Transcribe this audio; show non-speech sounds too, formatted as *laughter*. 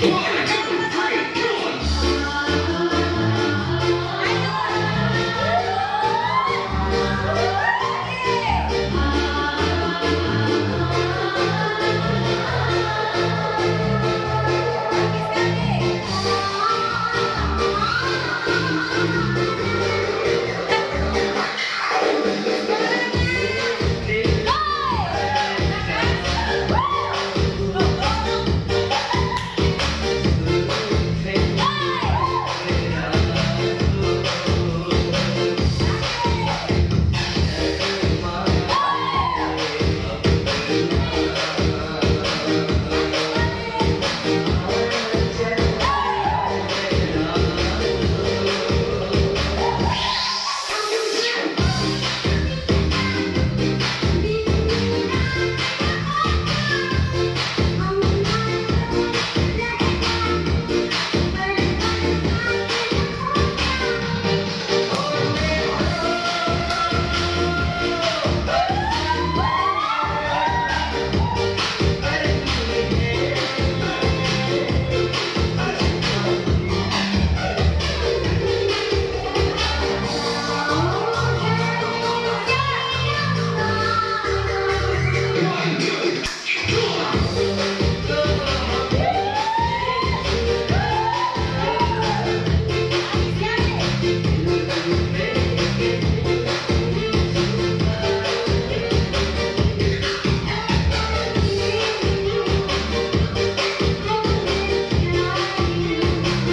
Come. *laughs*